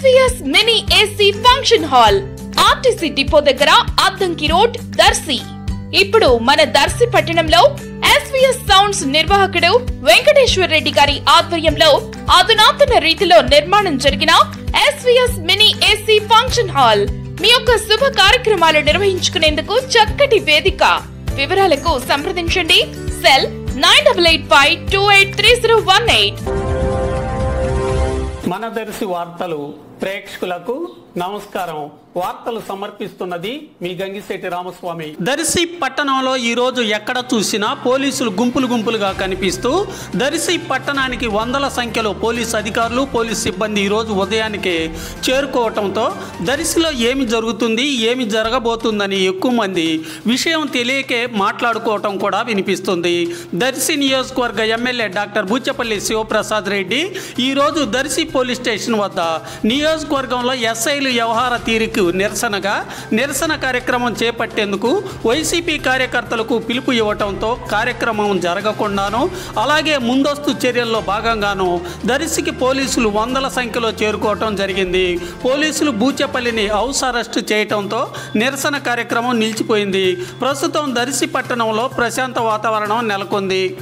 SVS mini AC function hall RTC depot దగ్గర Addanki road Darsi. ఇప్పుడు మన దర్శి పట్టణంలో ఎస్విఎస్ సౌండ్స్ నిర్వాహకుడు వెంకటేశ్వర రెడ్డి గారి ఆధ్వర్యంలో అధునాతన రీతిలో నిర్మాణం జరిగిన SVS mini AC function hall. మీ యొక్క శుభ కార్యక్రమాలు నిర్వహించుకునేందుకు చక్కటి వేదిక. వివరాలకు సంప్రదించండి. Cell nine double eight five two eight three zero one eight. మన దర్శి వార్తలు ప్రేక్షకులకు నమస్కారం. వార్తలు సమర్పిస్తున్నది మీ గంగిశెట్టి రామస్వామి. దర్శి పట్టణంలో ఈరోజు ఎక్కడ చూసినా పోలీసులు గుంపులు గుంపులుగా కనిపిస్తూ దర్శి పట్టణానికి వందల సంఖ్యలో పోలీస్ అధికారులు పోలీస్ సిబ్బంది ఈరోజు ఉదయానికి చేరుకోవటంతో దర్శిలో ఏమి జరుగుతుంది ఏమి జరగబోతుందని ఎక్కువ మంది విషయం తెలియకే మాట్లాడుకోవటం కూడా వినిపిస్తుంది. దర్శి నియోజకవర్గ ఎమ్మెల్యే డాక్టర్ బూచపల్లి శివప్రసాద్ రెడ్డి ఈరోజు దర్శి పోలీస్ స్టేషన్ వద్ద నియోజకవర్గంలో ఎస్ఐలు వ్యవహార తీరుకు నిరసనగా నిరసన కార్యక్రమం చేపట్టేందుకు వైసీపీ కార్యకర్తలకు పిలుపు ఇవ్వటంతో కార్యక్రమం జరగకుండాను అలాగే ముందస్తు చర్యల్లో భాగంగాను దర్శికి పోలీసులు వందల సంఖ్యలో చేరుకోవటం జరిగింది. పోలీసులు బూచెపల్లిని హౌస్ అరెస్ట్ చేయటంతో నిరసన కార్యక్రమం నిలిచిపోయింది. ప్రస్తుతం దర్శి పట్టణంలో ప్రశాంత వాతావరణం నెలకొంది.